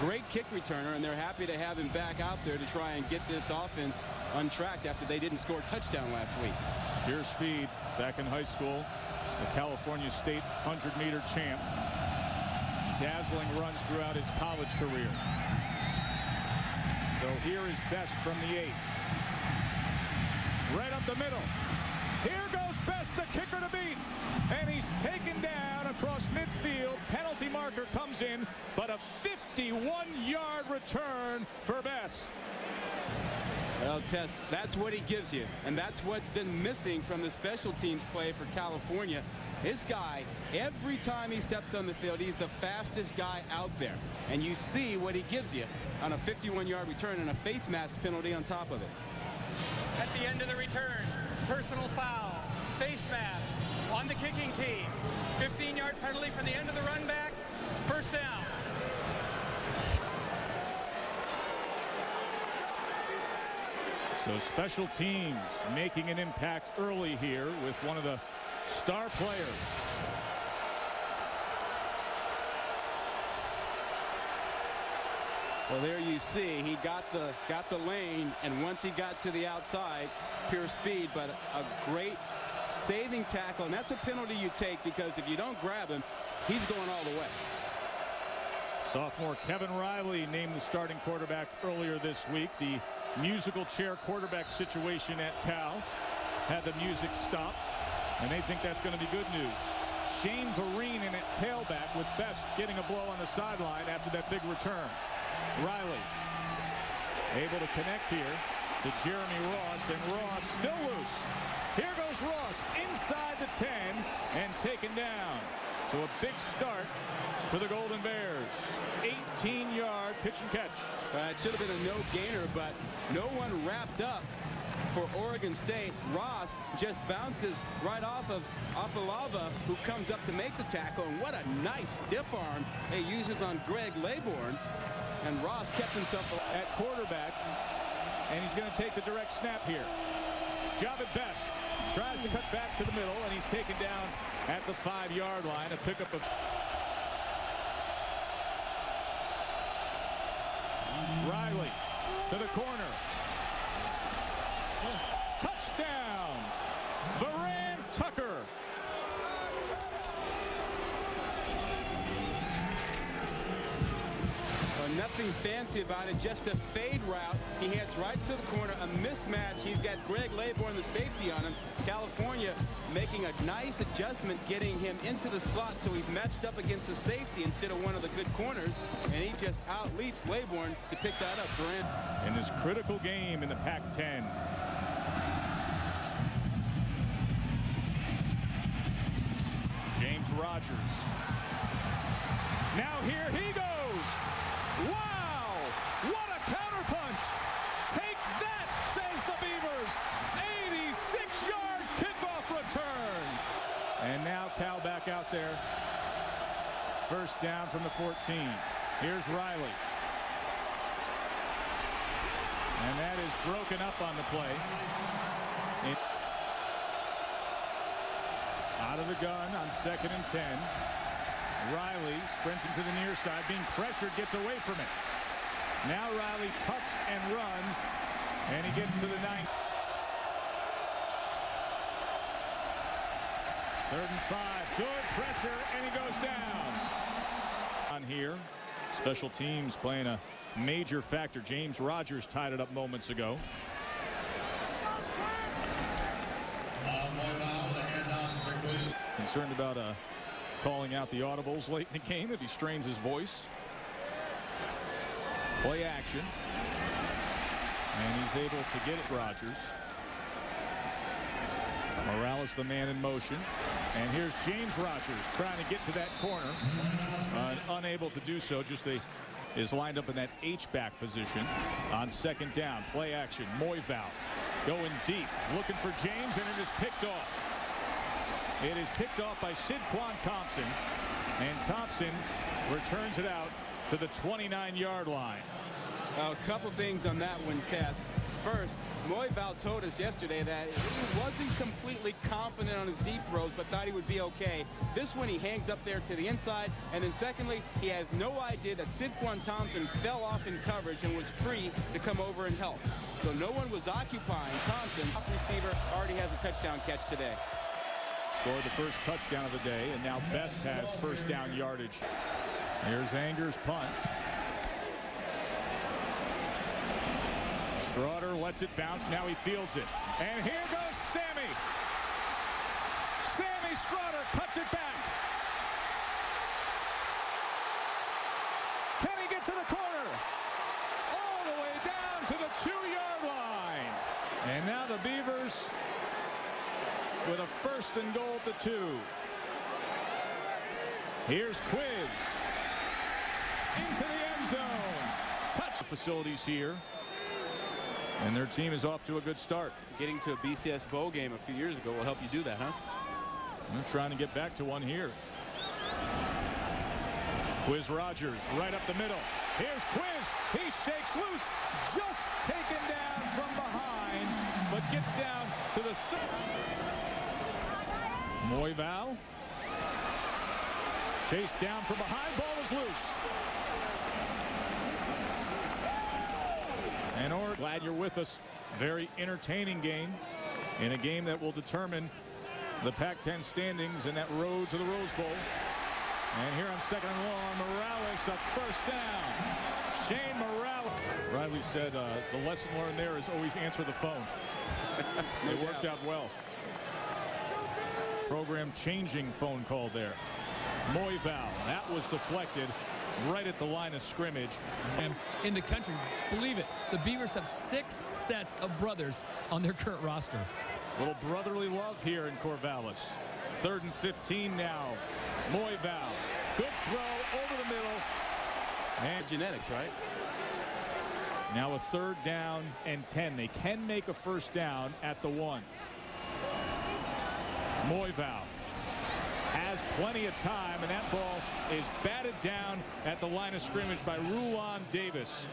Great kick returner, and they're happy to have him back out there to try and get this offense untracked after they didn't score a touchdown last week. Pure speed back in high school. The California State 100-meter champ. Dazzling runs throughout his college career. So here is Best from the eight. Right up the middle. Here Best, the kicker to beat. And he's taken down across midfield. Penalty marker comes in, but a 51-yard return for Best. Well, Tess, that's what he gives you. And that's what's been missing from the special teams play for California. This guy, every time he steps on the field, he's the fastest guy out there. And you see what he gives you on a 51-yard return and a face mask penalty on top of it. At the end of the return, personal foul, face mask on the kicking team. 15-yard penalty for the end of the run back. First down. So special teams making an impact early here with one of the star players. Well, there you see he got the got the lane, and once he got to the outside, pure speed, but a great saving tackle, and that's a penalty you take because if you don't grab him, he's going all the way. Sophomore Kevin Riley named the starting quarterback earlier this week. The musical chair quarterback situation at Cal had the music stop, and they think that's going to be good news. Shane Vereen in at tailback with Best getting a blow on the sideline after that big return. Riley able to connect here to Jeremy Ross, and Ross still loose. Here goes Ross inside the 10 and taken down. So a big start for the Golden Bears. 18-yard pitch and catch. Uh, it should have been a no-gainer, but no one wrapped up for Oregon State. Ross just bounces right off of off of Lava, who comes up to make the tackle. And what a nice stiff arm he uses on Greg Laybourn. And Ross kept himself at quarterback, and he's going to take the direct snap here. Jahvid Best tries to cut back to the middle, and he's taken down at the five-yard line. A pickup of Riley to the corner. Touchdown! Nothing fancy about it, just a fade route. He heads right to the corner, a mismatch. He's got Greg Laybourn, the safety on him. California making a nice adjustment, getting him into the slot so he's matched up against the safety instead of one of the good corners. And he just outleaps Laybourn to pick that up. Durant. In this critical game in the Pac-10. James Rodgers. Now here he goes. Wow! What a counterpunch! Take that, says the Beavers. 86-yard kickoff return. And now Cal back out there. First down from the 14. Here's Riley. And that is broken up on the play. It out of the gun on second and 10. Riley sprints into the near side, being pressured, gets away from it. Now Riley tucks and runs, and he gets to the ninth. Third and five, good pressure, and he goes down. On here, special teams playing a major factor. James Rodgers tied it up moments ago. Concerned about uh, calling out the audibles late in the game if he strains his voice. Play action. And he's able to get it Rodgers. Morales the man in motion. And here's James Rodgers trying to get to that corner. Uh, unable to do so. Just a is lined up in that H-back position on second down. Play action. Moevao going deep. Looking for James, and it is picked off. It is picked off by Syd'Quan Thompson. And Thompson returns it out to the 29-yard line. A couple things on that one, Tess. first. Moevao told us yesterday that he wasn't completely confident on his deep throws, but thought he would be okay. This one he hangs up there to the inside. And then secondly, he has no idea that Syd'Quan Thompson fell off in coverage and was free to come over and help. So no one was occupying Thompson. Top receiver already has a touchdown catch today. Scored the first touchdown of the day, and now Best has first down yardage. Here's Anger's punt. Stroughter lets it bounce. Now he fields it. And here goes Sammie. Sammie Stroughter cuts it back. Can he get to the corner? All the way down to the two-yard line. And now the Beavers with a first and goal to two. Here's Quiz. Into the end zone. Touch the facilities here. And their team is off to a good start. Getting to a BCS bowl game a few years ago will help you do that, huh? I'm trying to get back to one here. Quiz Rodgers right up the middle. Here's Quiz. He shakes loose. Just taken down from behind, but gets down to the third. Moevao. Chased down from behind. Ball is loose. And or glad you're with us. Very entertaining game in a game that will determine the Pac-10 standings in that road to the Rose Bowl. And here on second and long, Morales a first down. Shane Morales. Riley said uh, the lesson learned there is always answer the phone. it worked out well. Program changing phone call there. Moevao. That was deflected right at the line of scrimmage. And in the country, believe it, the Beavers have six sets of brothers on their current roster. Little brotherly love here in Corvallis. Third and 15 now. Moevao. Good throw over the middle. And Genetics, right? now a third down and 10. They can make a first down at the one. Moevao has plenty of time, and that ball is batted down at the line of scrimmage by Rulon Davis.